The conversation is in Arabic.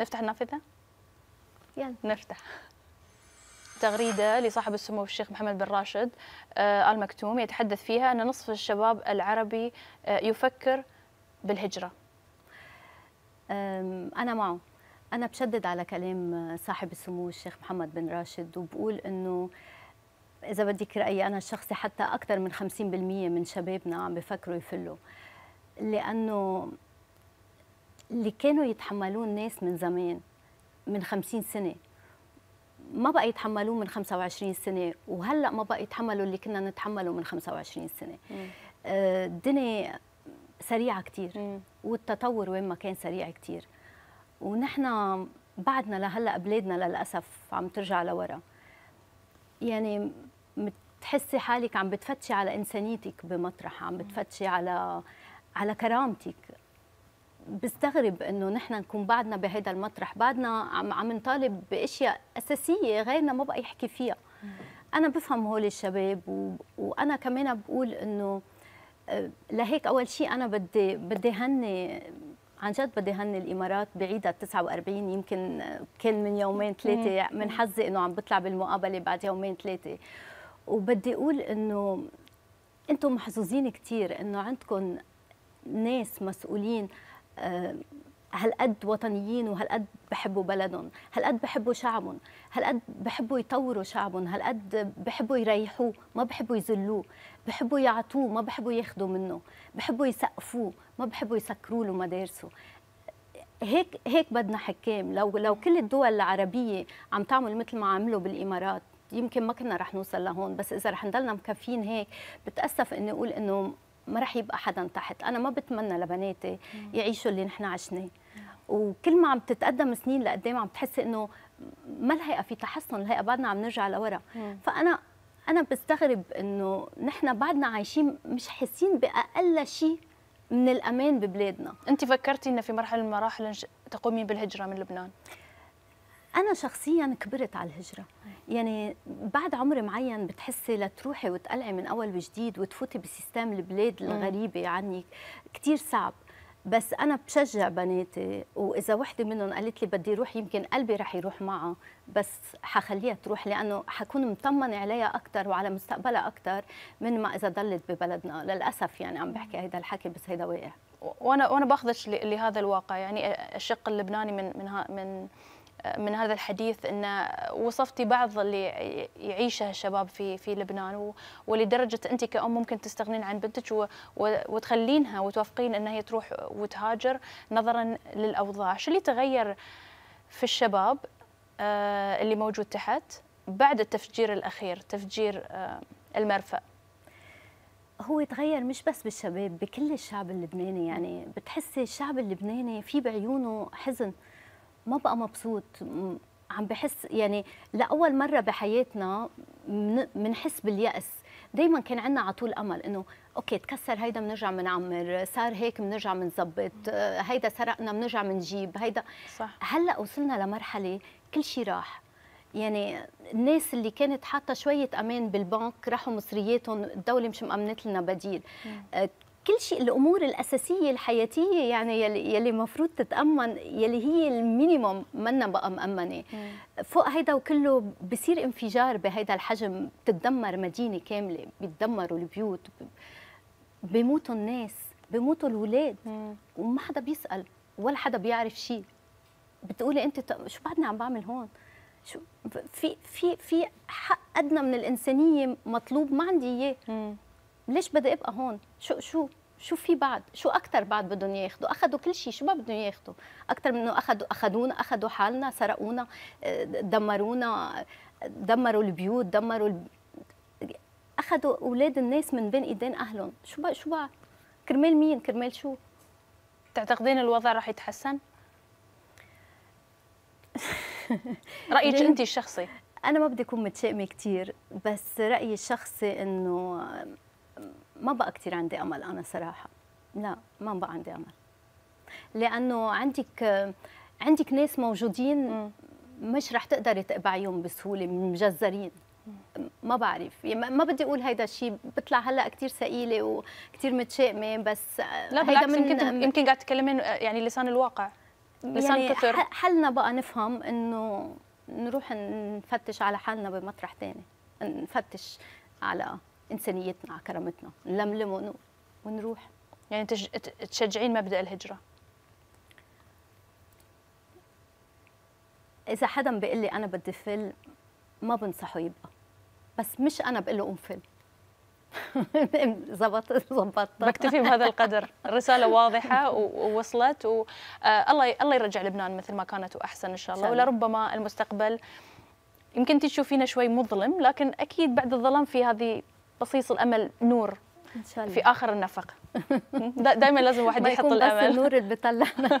نفتح النافذة؟ يلا. نفتح. تغريدة لصاحب السمو الشيخ محمد بن راشد آه آل مكتوم يتحدث فيها أن نصف الشباب العربي آه يفكر بالهجرة. أنا معه. أنا بشدد على كلام صاحب السمو الشيخ محمد بن راشد وبقول إنه إذا بدك رأيي أنا الشخصي حتى أكثر من 50% من شبابنا عم بفكروا يفلوا لأنه اللي كانوا يتحملوه الناس من زمان من 50 سنة. ما بقى يتحملوه من 25 سنة وهلأ ما بقى يتحملوا اللي كنا نتحمله من 25 سنة. آه، الدنيا سريعة كتير مم. والتطور وين ما كان سريع كتير. ونحن بعدنا لهلأ بلادنا للأسف عم ترجع لورا. يعني بتحسي حالك عم بتفتشي على إنسانيتك بمطرح عم بتفتشي على على كرامتك. بستغرب إنه نحن نكون بعدنا بهيدا المطرح. بعدنا عم عم نطالب بأشياء أساسية غيرنا ما بقى يحكي فيها. أنا بفهم هول الشباب و... وأنا كمان بقول إنه آه، لهيك أول شيء أنا بدي بدي هني عن جد بدي هني الإمارات بعيدها 49 يمكن كان من يومين ثلاثة من حظي إنه عم بطلع بالمقابلة بعد يومين ثلاثة. وبدي أقول إنه أنتم محظوظين كثير إنه عندكم ناس مسؤولين هالقد وطنيين وهالقد بحبوا بلدهم؟ هالقد بحبوا شعبهم؟ هالقد بحبوا يطوروا شعبهم؟ هالقد بحبوا يريحوه؟ ما بحبوا يذلوه. بحبوا يعطوه ما بحبوا ياخذوا منه. بحبوا يسقفوه ما بحبوا يسكروا له مدارسه. هيك هيك بدنا حكام. لو لو كل الدول العربية عم تعمل مثل ما عملوا بالإمارات يمكن ما كنا رح نوصل لهون بس إذا رح نضلنا مكفين هيك بتأسف إني أقول إنه ما رح يبقى حدا تحت. أنا ما بتمنى لبناتي يعيشوا اللي نحن عشناه. وكل ما عم تتقدم سنين لقدام عم تحسي إنه ما الهيئة في تحسن الهيئة بعدنا عم نرجع لورا. فأنا أنا بستغرب إنه نحن بعدنا عايشين مش حاسين بأقل شيء من الأمان ببلادنا. أنت فكرتي أن في مرحلة من المراحل إنش- تقومي بالهجرة من لبنان؟ أنا شخصيا كبرت على الهجرة. يعني بعد عمر معين بتحسي لتروحي وتقلعي من أول وجديد وتفوتي بسيستم البلاد الغريبة عنك كثير صعب. بس أنا بشجع بناتي وإذا وحدة منهم قالت لي بدي أروح يمكن قلبي رح يروح معها. بس حخليها تروح لأنه حكون مطمنه عليها أكثر وعلى مستقبلها أكثر من ما إذا ضلت ببلدنا. للأسف يعني عم بحكي هيدا الحكي بس هيدا واقع. وأنا وأنا باخذك لهذا الواقع. يعني الشق اللبناني من من من من هذا الحديث إن وصفتي بعض اللي يعيشه الشباب في في لبنان ولدرجة أنت كأم ممكن تستغنين عن بنتك وتخلينها وتوافقين انها هي تروح وتهاجر نظرا للأوضاع، شو اللي تغير في الشباب آه، اللي موجود تحت بعد التفجير الأخير، تفجير آه، المرفأ؟ هو تغير مش بس بالشباب بكل الشعب اللبناني. يعني بتحسي الشعب اللبناني في بعيونه حزن. ما بقى مبسوط. عم بحس يعني لأول مرة بحياتنا بنحس باليأس. دائما كان عندنا على طول أمل إنه okay تكسر هيدا بنرجع بنعمر صار هيك بنرجع بنظبط هيدا سرقنا بنرجع بنجيب هيدا. صح. هلأ وصلنا لمرحلة كل شيء راح. يعني الناس اللي كانت حاطة شوية أمان بالبنك راحوا مصرياتهم الدولة مش مأمنت لنا بديل. آه، كل شيء الأمور الأساسية الحياتية يعني يلي يلي المفروض تتأمن يلي هي ال minimum منا بقى مأمنة. فوق هيدا وكله بصير انفجار بهيدا الحجم بتتدمر مدينة كاملة بيتدمروا البيوت بيموتوا الناس بيموتوا الاولاد. وما حدا بيسأل ولا حدا بيعرف شيء. بتقولي أنت شو بعدني عم بعمل هون؟ شو في في في حق أدنى من الإنسانية مطلوب ما عندي إياه. ليش بدي أبقى هون؟ شو شو شو في بعد؟ شو أكثر بعد بدهم ياخذوا اخذوا كل شيء شو ما بدهم ياخذوا أكثر من إنه اخذوا اخذونا اخذوا حالنا سرقونا آه، دمرونا دمروا البيوت دمروا الب... اخذوا أولاد الناس من بين إيدين أهلهم. شو بقى شو بعد كرمال مين؟ كرمال شو؟ تعتقدين الوضع راح يتحسن؟ رأيك ليه؟ أنت الشخصي؟ أنا ما بدي أكون متشائمة كثير بس رأيي الشخصي إنه ما بقى كثير عندي أمل أنا صراحة. لا ما بقى عندي أمل. لأنه عندك عندك ناس موجودين. مش رح تقدري تقبعيهم بسهولة مجزرين. ما بعرف. يعني ما- بدي أقول هيدا الشيء بطلع هلأ كثير ثقيلة وكثير متشائمة بس لا بالعكس يمكن يمكن قاعد تتكلمين يعني لسان الواقع لسان يعني كثر. ح- حلنا بقى نفهم إنه نروح نفتش على حالنا بمطرح تاني. نفتش على إنسانيتنا على كرامتنا. نلملم ون- ونروح. يعني تشجعين مبدأ الهجرة. إذا حدا بيقول لي أنا بدي فل ما بنصحه يبقى. بس مش أنا بقول له قوم فل زبط زبطت بكتفي بهذا القدر. الرساله واضحة و- ووصلت والله الله يرجع لبنان مثل ما كانت وأحسن إن شاء الله. ولربما المستقبل يمكن انت تشوفينه شوي مظلم لكن أكيد بعد الظلام في هذه بصيص الأمل نور إن شاء الله. في آخر النفق. دائما لازم الواحد ما يحط يكون بس الأمل. النور اللي بيطلعنا